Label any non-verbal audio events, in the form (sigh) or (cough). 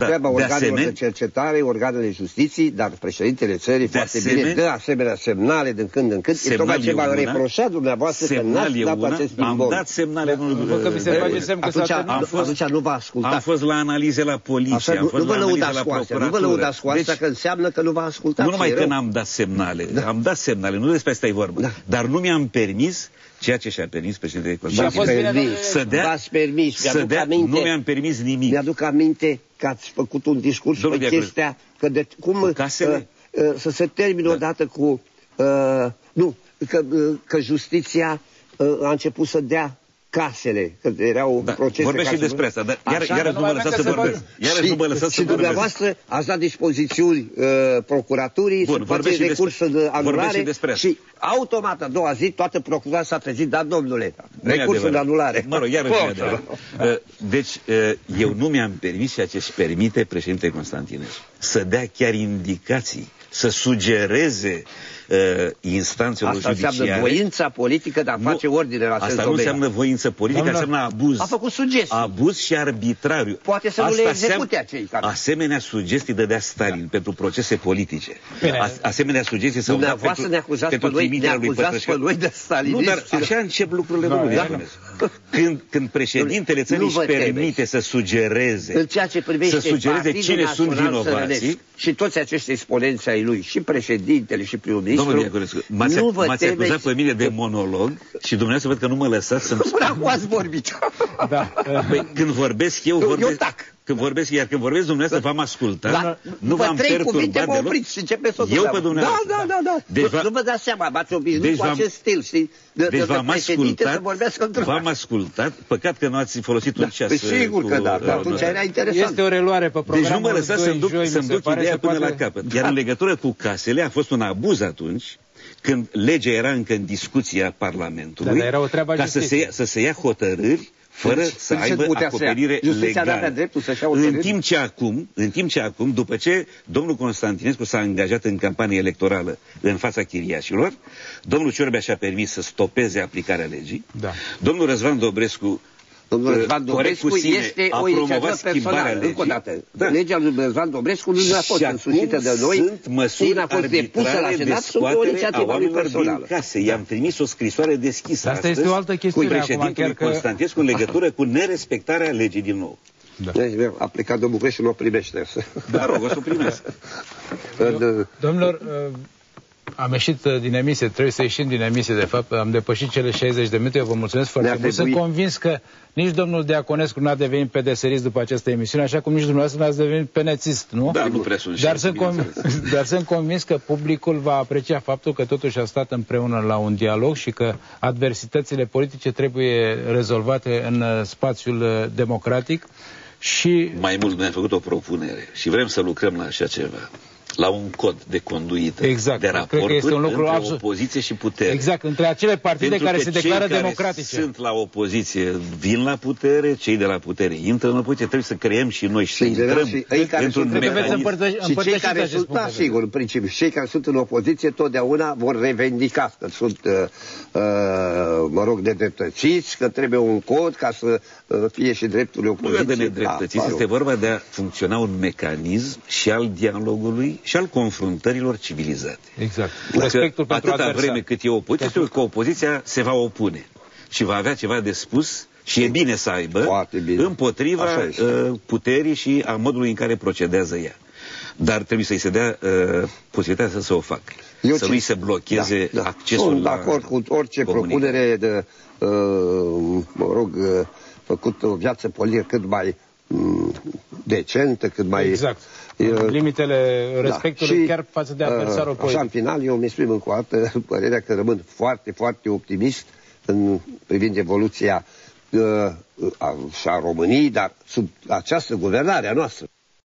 Da, treaba organelor de, asemen... de cercetare, organele justiției, dar președintele țării de foarte asemen... bine dă asemenea semnale din când în când. Semnal e tocmai ce v-a reproșat dumneavoastră că n-ați dat acest Am dat semnale. Da, nu, că mi se face semn că atunci, am fost, atunci nu v-a ascultat. Am fost la analize la poliție, Așa, am fost nu, la analize la asta, Nu vă lăudați cu asta, deci, că înseamnă că nu v-a ascultat. Nu numai că n-am dat semnale, da. am dat semnale, nu despre asta e vorba. Da. Dar nu mi-am permis ceea ce și-a permis președintele Constituției. Să dea, permis, să dea, aminte, nu mi-am permis nimic. Mi-aduc aminte că ați făcut un discurs pe chestia, că de, cum uh, uh, să se termine da. odată cu, uh, nu, că, uh, că justiția uh, a început să dea casele, că erau da, procese Vorbesc și despre asta, dar iar, Așa, iarăși nu mă lăsați să vorbesc. Iarăși nu mă lăsați să vorbesc. Și dumneavoastră ați dat dispozițiuni uh, procuraturii Bun, să faceți recurs de anulare și, și automat a doua zi toată procuratura s-a trezit, dar domnule, recursul de anulare. Mă rog, iarăși nu uh, Deci, uh, eu nu mi-am permis ceea ce își permite președinte Constantinescu. Să dea chiar indicații, să sugereze uh, instanțelor asta judiciare. Asta înseamnă voința politică de a face nu, ordine la Asta nu înseamnă voință politică, Doamna, înseamnă abuz. A făcut sugestii. Abuz și arbitrariu. Poate să asta nu le execute acei care... Asemenea sugestii dădea Stalin da. pentru procese politice. Bine. asemenea sugestii să au pentru, ne acuzați pentru pe noi, ne acuzați pe noi de Stalin. Nu, dar așa încep lucrurile, da, domnule da. Când, când președintele țării își permite să sugereze, în ceea ce privește să sugereze cine sunt vinovații, și toți acești exponenți ai lui, și președintele, și primul ministru, Domnule Iaconescu, m-ați, m-ați acuzat pe mine de monolog și dumneavoastră văd că nu mă lăsați să-mi spun. Nu ați vorbit. Da. Păi, când vorbesc eu, vorbesc... Eu tac. Când vorbesc, iar când vorbesc dumneavoastră, v-am ascultat, la, nu v-am perturbat deloc. Opriți și începeți să Eu pe dumneavoastră. Da, da, da. da. Deci nu, nu vă dați seama, v-ați obișnuit deci cu acest stil, știi? De, deci v-am ascultat, v-am ascultat, păcat că nu ați folosit un da, ceas. Sigur că da, că atunci era interesant. Este o reluare pe programul Deci nu mă lăsați să-mi duc, să duc ideea până la capăt. Iar în legătură cu casele a fost un abuz atunci, când legea era încă în discuția Parlamentului, da, era o ca să se, ia, să se ia hotărâri fără deci, să aibă acoperire legală. În timp ce acum, în timp ce acum, după ce domnul Constantinescu s-a angajat în campanie electorală în fața chiriașilor, domnul Ciorbea și-a permis să stopeze aplicarea legii, da. domnul Răzvan Dobrescu Domnul Răzvan Dobrescu este o inițiativă personală. Încă o dată. Da. Legea lui Răzvan Dobrescu nu a fost însușită de noi. Sunt măsuri a fost depusă la Senat sub o inițiativă lui personală. Case. I-am trimis o scrisoare deschisă Asta este o altă chestiune. Cu președintele Constantinescu în legătură cu nerespectarea legii din nou. Da. A plecat domnul București și nu o primește. Da, rog, o să o primesc. (laughs) Domnilor, am ieșit uh, din emisie, trebuie să ieșim din emisie, de fapt, am depășit cele 60 de minute, eu vă mulțumesc foarte mult. Sunt convins că nici domnul Deaconescu n-a devenit pedeserist după această emisiune, așa cum nici dumneavoastră n-ați devenit penețist, nu? Da, nu prea sunt dar, sunt (laughs) dar sunt convins că publicul va aprecia faptul că totuși a stat împreună la un dialog și că adversitățile politice trebuie rezolvate în uh, spațiul uh, democratic. Și... Mai mult ne-a făcut o propunere și vrem să lucrăm la așa ceva la un cod de conduită, exact. de raport că este un lucru între absolut... opoziție și putere. Exact, între acele partide Pentru care se declară care democratice. sunt la opoziție vin la putere, cei de la putere intră în opoziție, trebuie să creăm și noi și să intrăm și ei care într-un mecanism. Și cei care sunt, da, sigur, în principiu, cei care sunt în opoziție totdeauna vor revendica că sunt, uh, uh, mă rog, nedreptățiți, că trebuie un cod ca să uh, fie și drepturile opoziției. Nu de nedreptățiți, da, este vorba de a funcționa un mecanism și al dialogului și al confruntărilor civilizate. Exact. Respectul pentru atâta adversar. vreme cât e opoziție, știu că opoziția se va opune și va avea ceva de spus și e bine să aibă bine. împotriva uh, puterii și a modului în care procedează ea. Dar trebuie să-i se dea uh, posibilitatea să se o facă. Eu să nu-i se blocheze da, da. accesul Sunt la acord cu orice propunere de, uh, mă rog, uh, făcut o viață politică cât mai mm, decentă, cât mai... Exact limitele da. respectului da. chiar față de adversarul politic. Așa, în final, eu mi exprim încă o dată (laughs) părerea că rămân foarte, foarte optimist în privind evoluția uh, a, și a României, dar sub această guvernare a noastră.